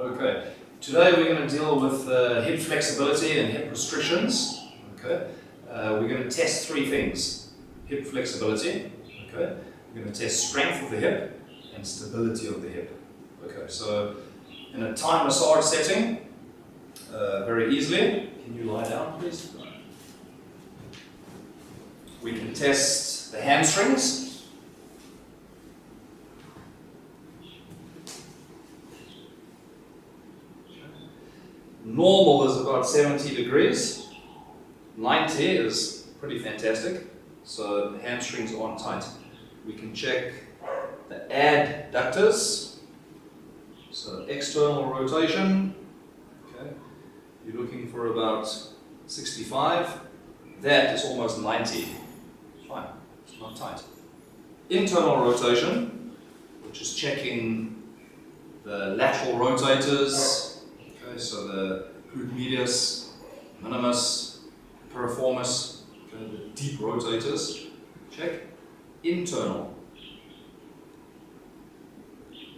Okay, today we're going to deal with uh, hip flexibility and hip restrictions. Okay, uh, we're going to test three things: hip flexibility. Okay, we're going to test strength of the hip and stability of the hip. Okay, so in a Thai massage setting, uh, very easily. Can you lie down, please? We can test the hamstrings. Normal is about 70 degrees. 90 is pretty fantastic. So the hamstrings aren't tight. We can check the adductors. So external rotation. Okay. You're looking for about 65. That is almost 90. Fine. It's not tight. Internal rotation, which is checking the lateral rotators, so the glute medius, minimus, piriformis, okay, the deep rotators, check. Internal.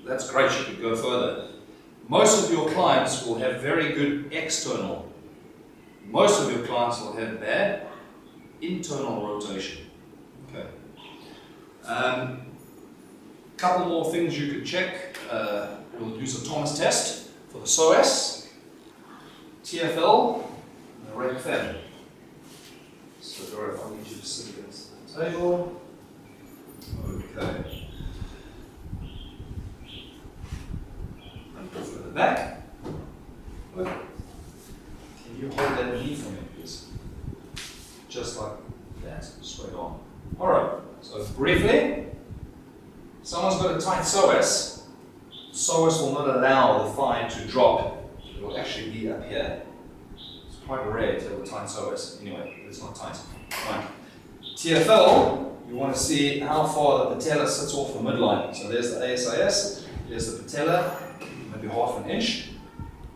That's great, you could go further. Most of your clients will have very good external. Most of your clients will have bad internal rotation. Okay. Um, couple more things you could check. Uh, we'll use a Thomas test for the psoas. TFL, and the rec fem. So I need you to sit against the table. Okay. And go further back. Good. Can you hold that knee for me, please? Just like that, straight on. Alright, so briefly, someone's got a tight psoas. Psoas will not allow the thigh to drop will actually be up here. It's quite rare to have a tight psoas. Anyway, it's not tight. Right. TFL, you want to see how far the patella sits off the midline. So there's the ASIS, there's the patella, maybe half an inch.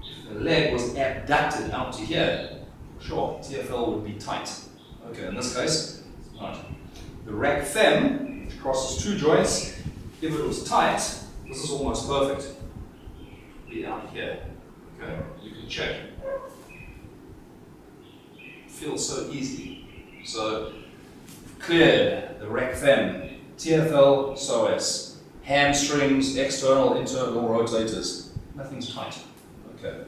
If the leg was abducted out to here, sure, TFL would be tight. Okay, in this case. The rec fem, which crosses two joints, if it was tight, this is almost perfect. Be out here. Okay, you can check. Feels so easy. So clear the rec fem, TFL, psoas, hamstrings, external, internal rotators. Nothing's tight. Okay.